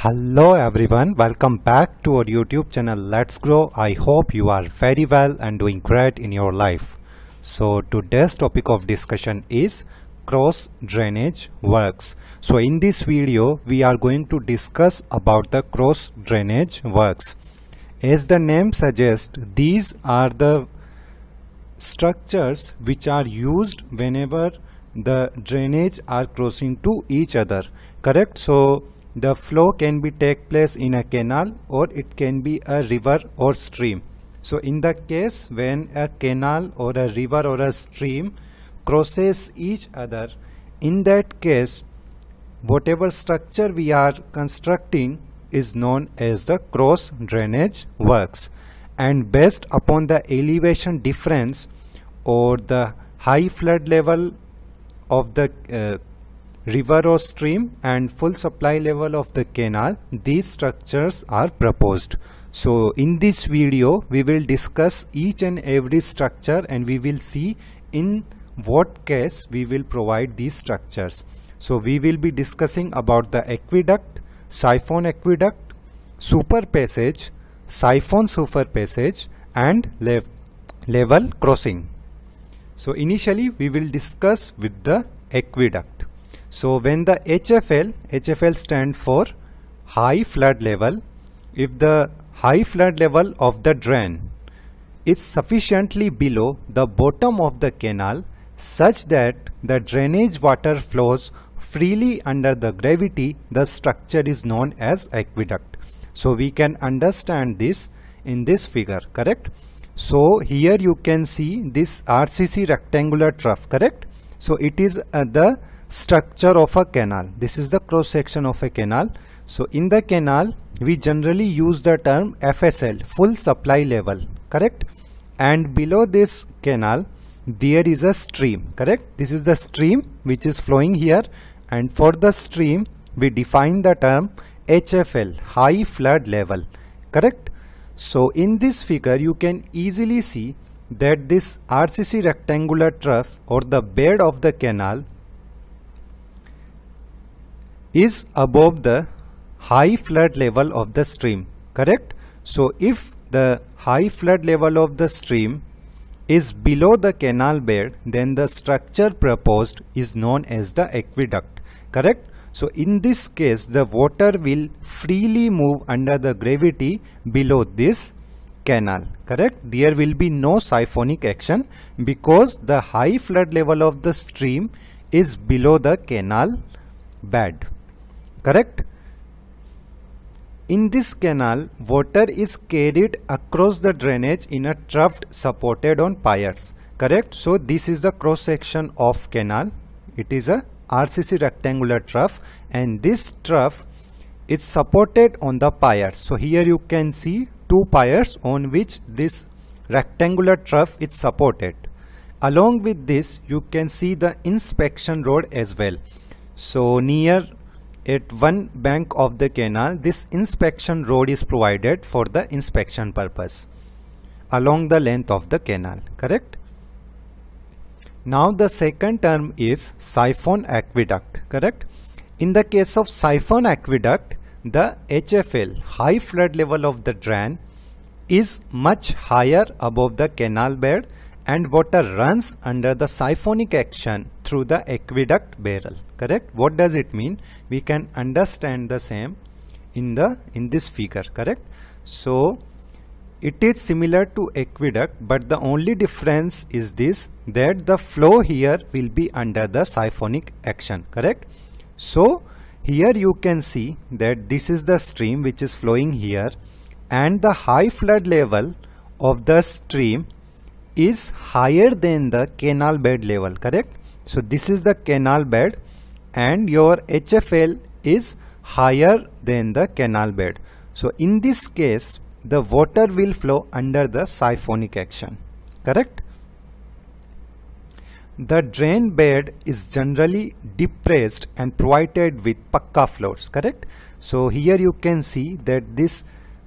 Hello everyone, welcome back to our YouTube channel Let's Grow. I hope you are very well and doing great in your life. So today's topic of discussion is cross drainage works. So in this video we are going to discuss about the cross drainage works. As the name suggests, these are the structures which are used whenever the drainage are crossing to each other correct so the flow can be take place in a canal or it can be a river or stream. So in the case when a canal or a river or a stream crosses each other in that case whatever structure we are constructing is known as the cross drainage works. And based upon the elevation difference or the high flood level of the uh, river or stream and full supply level of the canal these structures are proposed. So in this video we will discuss each and every structure and we will see in what case we will provide these structures. So we will be discussing about the aqueduct siphon aqueduct super passage siphon super passage and le level crossing. So initially we will discuss with the aqueduct so when the HFL, HFL stand for high flood level, if the high flood level of the drain is sufficiently below the bottom of the canal such that the drainage water flows freely under the gravity, the structure is known as aqueduct. So we can understand this in this figure, correct? So here you can see this RCC rectangular trough, correct? So it is uh, the structure of a canal. This is the cross section of a canal. So in the canal we generally use the term FSL full supply level. Correct? And below this canal there is a stream. Correct? This is the stream which is flowing here. And for the stream we define the term HFL high flood level. Correct? So in this figure you can easily see that this RCC rectangular trough or the bed of the canal is above the high flood level of the stream correct? So if the high flood level of the stream is below the canal bed then the structure proposed is known as the aqueduct correct? So in this case the water will freely move under the gravity below this canal correct? There will be no siphonic action because the high flood level of the stream is below the canal bed. Correct? In this canal water is carried across the drainage in a trough supported on piers. Correct? So this is the cross section of canal. It is a RCC rectangular trough and this trough is supported on the piers so here you can see two piers on which this rectangular trough is supported. Along with this you can see the inspection road as well. So near at one bank of the canal this inspection road is provided for the inspection purpose along the length of the canal correct? Now the second term is siphon aqueduct correct? In the case of siphon aqueduct the HFL high flood level of the drain is much higher above the canal bed and water runs under the siphonic action through the aqueduct barrel. Correct? What does it mean? We can understand the same in the in this figure. Correct? So it is similar to aqueduct but the only difference is this that the flow here will be under the siphonic action. Correct? So here you can see that this is the stream which is flowing here and the high flood level of the stream is higher than the canal bed level correct so this is the canal bed and your HFL is higher than the canal bed. So in this case, the water will flow under the siphonic action, correct? The drain bed is generally depressed and provided with pakka floors, correct? So here you can see that this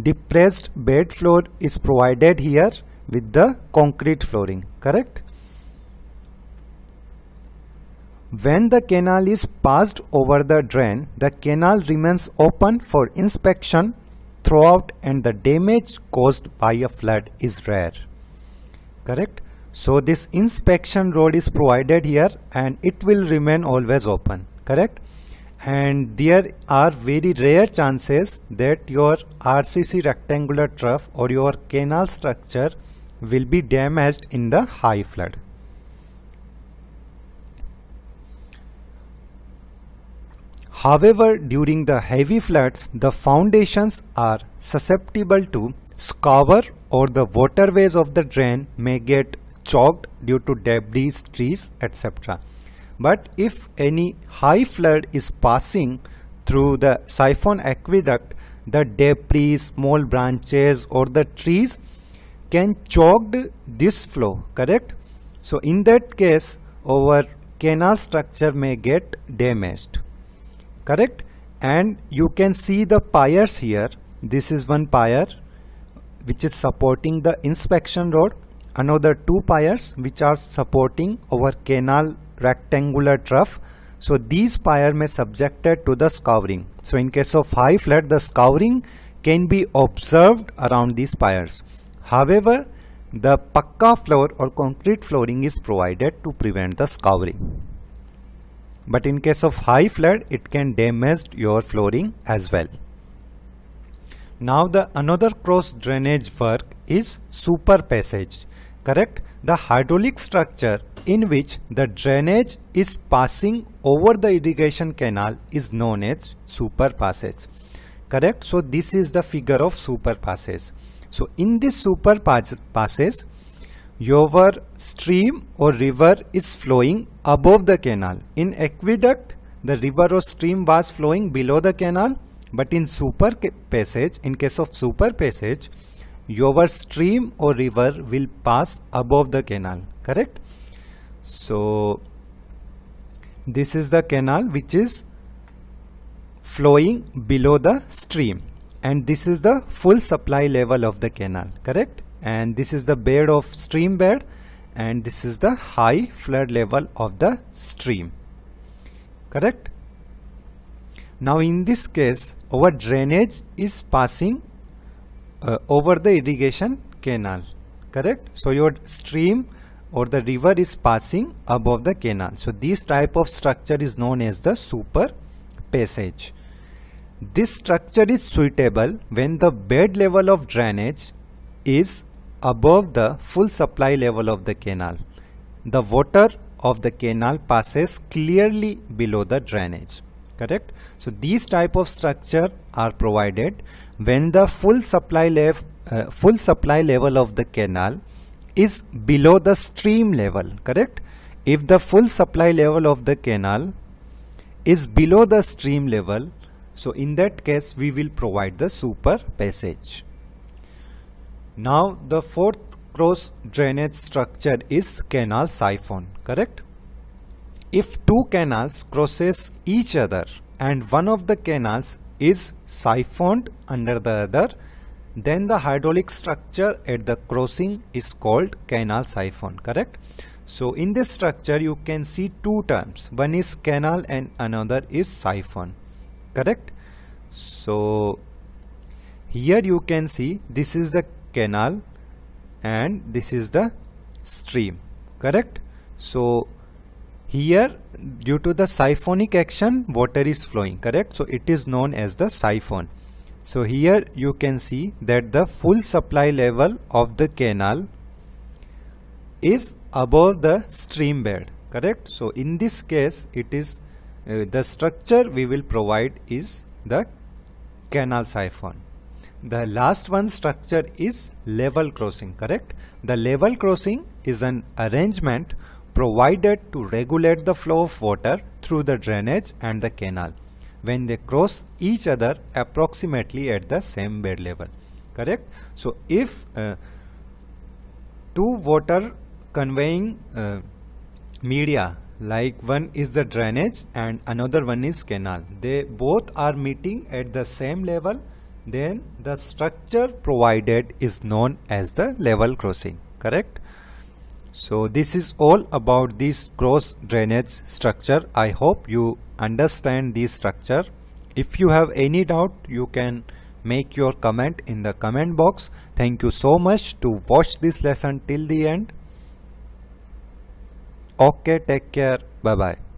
depressed bed floor is provided here with the concrete flooring, correct? when the canal is passed over the drain, the canal remains open for inspection throughout and the damage caused by a flood is rare. Correct? So this inspection road is provided here and it will remain always open. Correct? And there are very rare chances that your RCC rectangular trough or your canal structure will be damaged in the high flood. However, during the heavy floods, the foundations are susceptible to scour or the waterways of the drain may get choked due to debris, trees, etc. But if any high flood is passing through the siphon aqueduct, the debris, small branches or the trees can choke this flow, correct? So in that case, our canal structure may get damaged correct and you can see the piers here this is one pier which is supporting the inspection road another two piers which are supporting our canal rectangular trough. So these piers may subjected to the scouring. So in case of high flood the scouring can be observed around these piers however the pakka floor or concrete flooring is provided to prevent the scouring. But in case of high flood it can damage your flooring as well. Now the another cross drainage work is super passage correct? The hydraulic structure in which the drainage is passing over the irrigation canal is known as super passage correct? So this is the figure of super passage so in this super passage your stream or river is flowing above the canal. In aqueduct, the river or stream was flowing below the canal, but in super passage, in case of super passage, your stream or river will pass above the canal, correct? So, this is the canal which is flowing below the stream and this is the full supply level of the canal, correct? and this is the bed of stream bed and this is the high flood level of the stream correct now in this case our drainage is passing uh, over the irrigation canal correct? So your stream or the river is passing above the canal. So this type of structure is known as the super passage. This structure is suitable when the bed level of drainage is above the full supply level of the canal. The water of the canal passes clearly below the drainage correct? So these type of structure are provided when the full supply level uh, full supply level of the canal is below the stream level correct? If the full supply level of the canal is below the stream level so in that case we will provide the super passage. Now the fourth cross drainage structure is canal siphon, correct? If two canals crosses each other and one of the canals is siphoned under the other, then the hydraulic structure at the crossing is called canal siphon, correct? So in this structure you can see two terms, one is canal and another is siphon, correct? So here you can see this is the canal and this is the stream correct so here due to the siphonic action water is flowing correct? So it is known as the siphon. So here you can see that the full supply level of the canal is above the stream bed correct? So in this case it is uh, the structure we will provide is the canal siphon. The last one structure is level crossing, correct? The level crossing is an arrangement provided to regulate the flow of water through the drainage and the canal when they cross each other approximately at the same bed level. Correct? So if uh, two water conveying uh, media like one is the drainage and another one is canal they both are meeting at the same level then the structure provided is known as the level crossing. Correct so this is all about this cross drainage structure. I hope you understand this structure. If you have any doubt you can make your comment in the comment box. Thank you so much to watch this lesson till the end. Okay take care. Bye bye